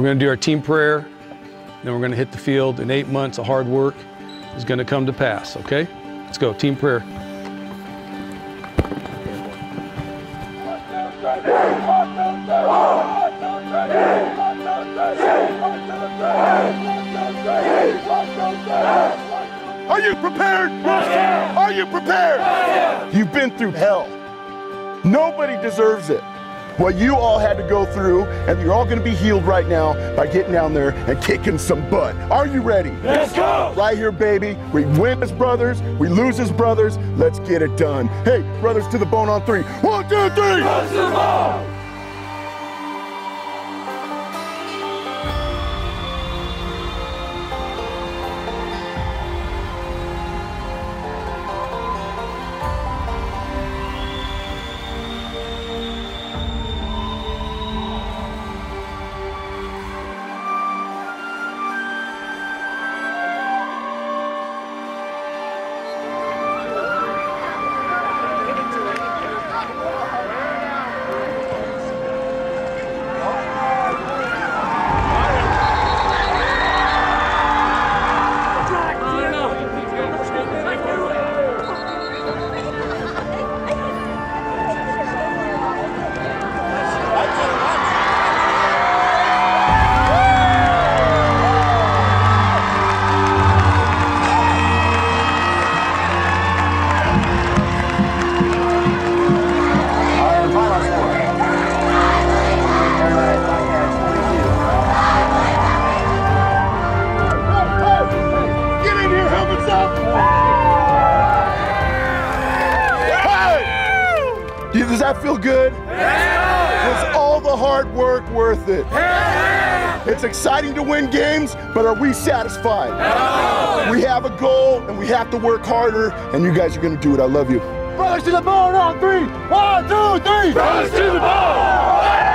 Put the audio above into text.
We're going to do our team prayer. Then we're going to hit the field, and eight months of hard work is going to come to pass, okay? Let's go, team prayer. Are you prepared? Are you prepared? You've been through hell. Nobody deserves it. What you all had to go through, and you're all going to be healed right now by getting down there and kicking some butt. Are you ready? Let's go! Right here, baby. We win as brothers, we lose as brothers. Let's get it done. Hey, brothers to the bone on three. One, two, three. Brothers to the bone! That feel good? Was all the hard work worth it? It's exciting to win games, but are we satisfied? We have a goal and we have to work harder, and you guys are going to do it. I love you. Brothers to the bone on three. One, two, three. Brothers to the bone!